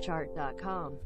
chart.com.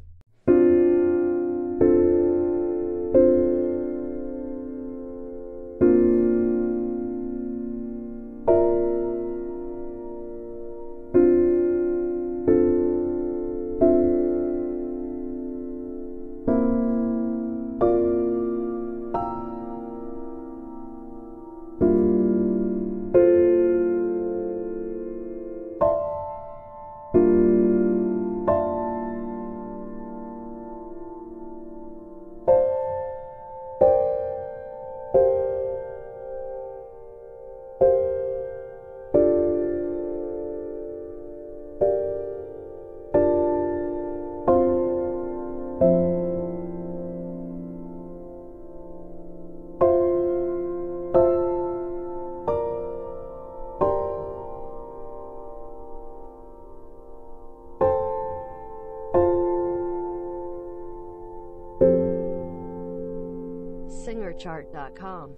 SingerChart.com.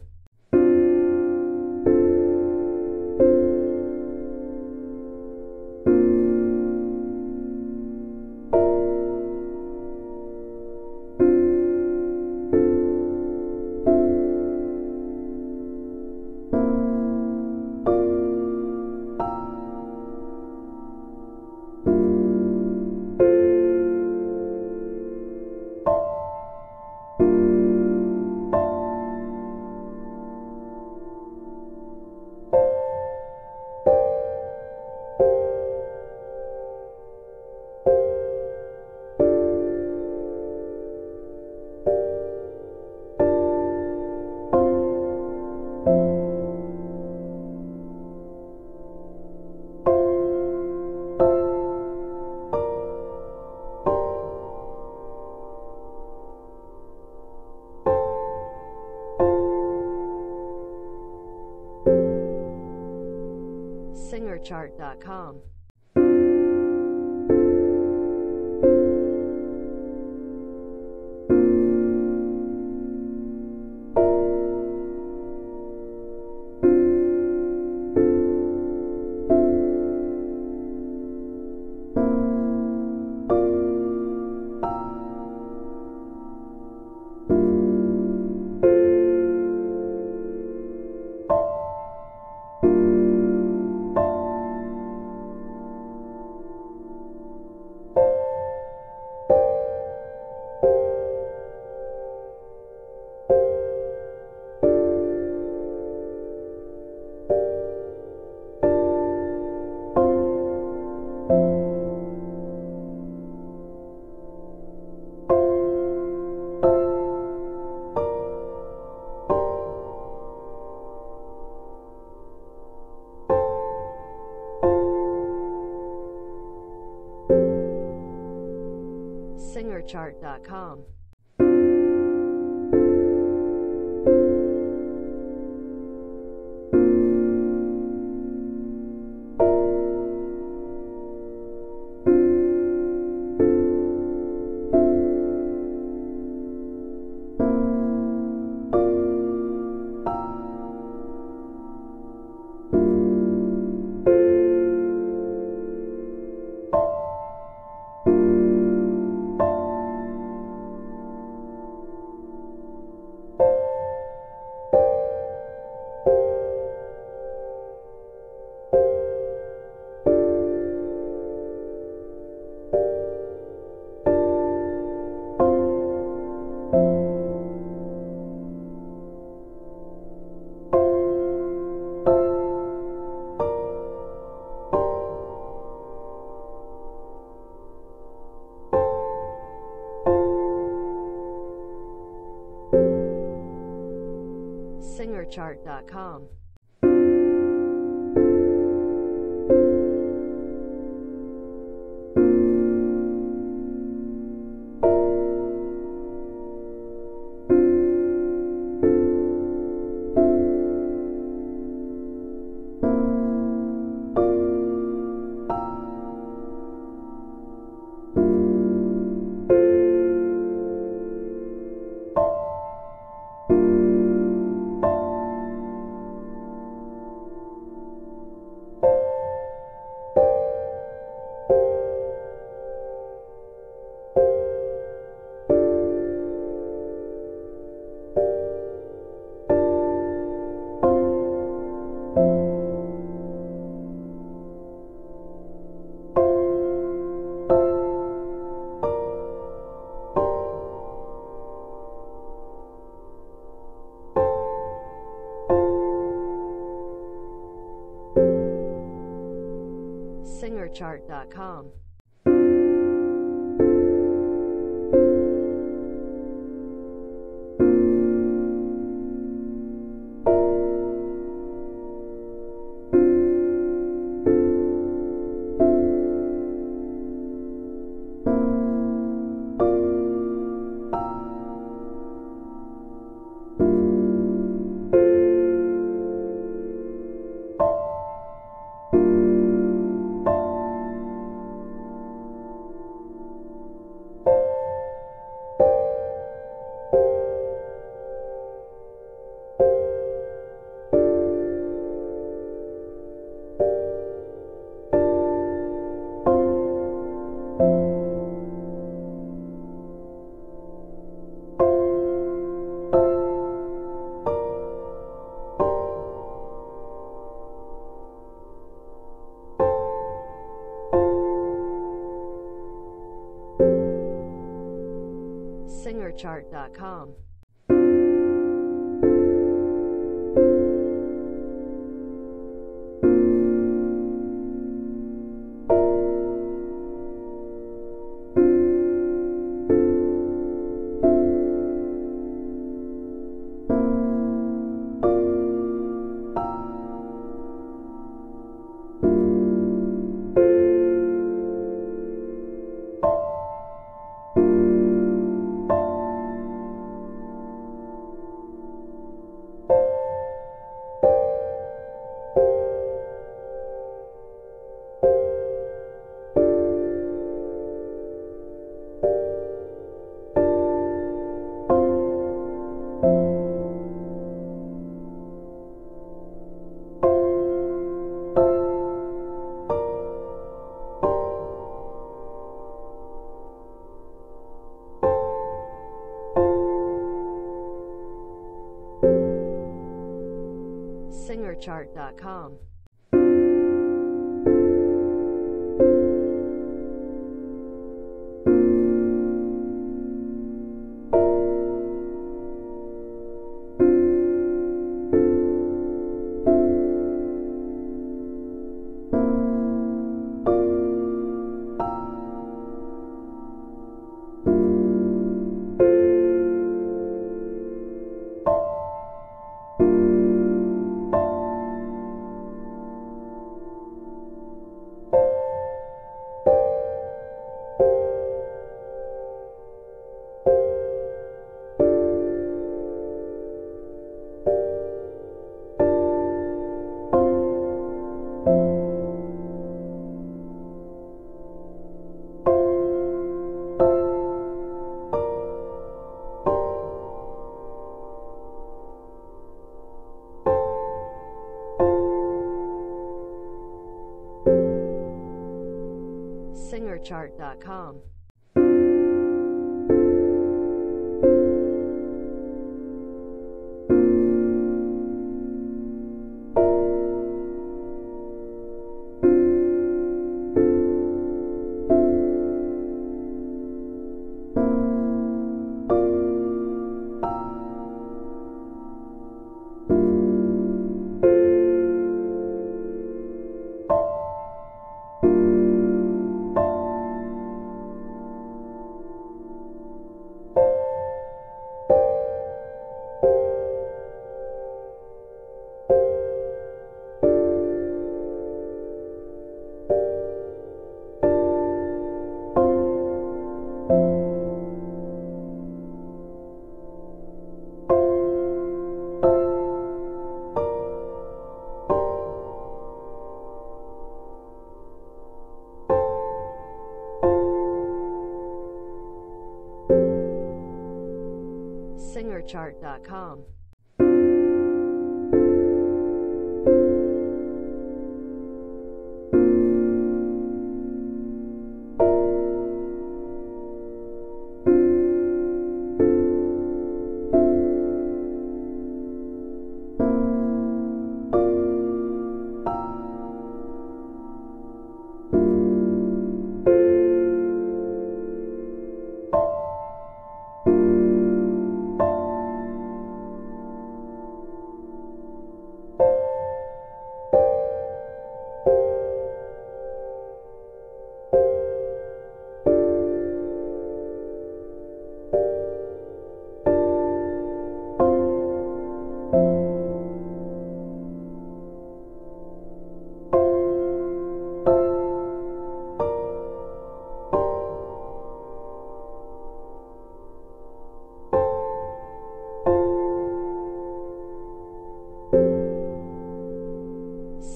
SingerChart.com. SingerChart.com. SingerChart.com. SingerChart.com. SingerChart.com. SingerChart.com. SingerChart.com. SingerChart.com.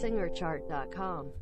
SingerChart.com